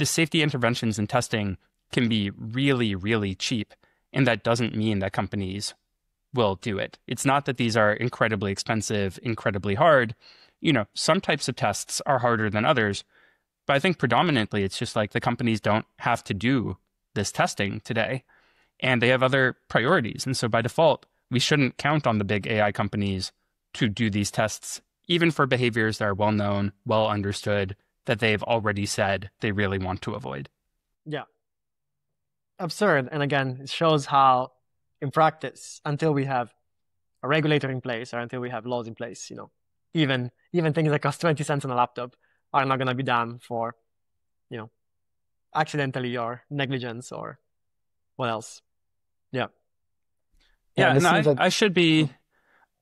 the safety interventions and testing can be really, really cheap. And that doesn't mean that companies will do it. It's not that these are incredibly expensive, incredibly hard. You know, some types of tests are harder than others. But I think predominantly it's just like the companies don't have to do this testing today and they have other priorities. And so by default, we shouldn't count on the big AI companies to do these tests, even for behaviors that are well known, well understood, that they've already said they really want to avoid. Yeah. Absurd. And again, it shows how, in practice, until we have a regulator in place or until we have laws in place, you know, even even things that cost 20 cents on a laptop are not going to be done for, you know, accidentally or negligence or what else. Yeah. Yeah, yeah and I, like... I should be,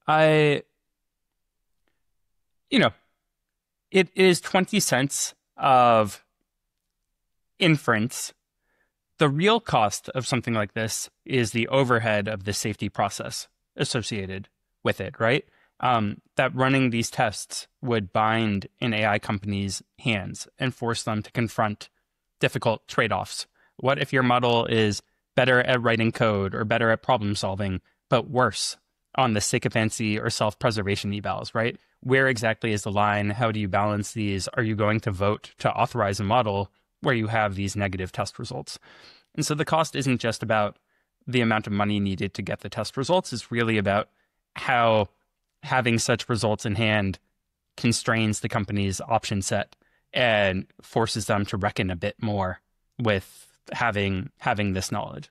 I, you know, it is 20 cents of inference. The real cost of something like this is the overhead of the safety process associated with it, right? Um, that running these tests would bind an AI company's hands and force them to confront difficult trade offs. What if your model is better at writing code or better at problem solving, but worse on the sycophancy or self preservation evals, right? Where exactly is the line? How do you balance these? Are you going to vote to authorize a model where you have these negative test results? And so the cost isn't just about the amount of money needed to get the test results, it's really about how having such results in hand constrains the company's option set and forces them to reckon a bit more with having having this knowledge.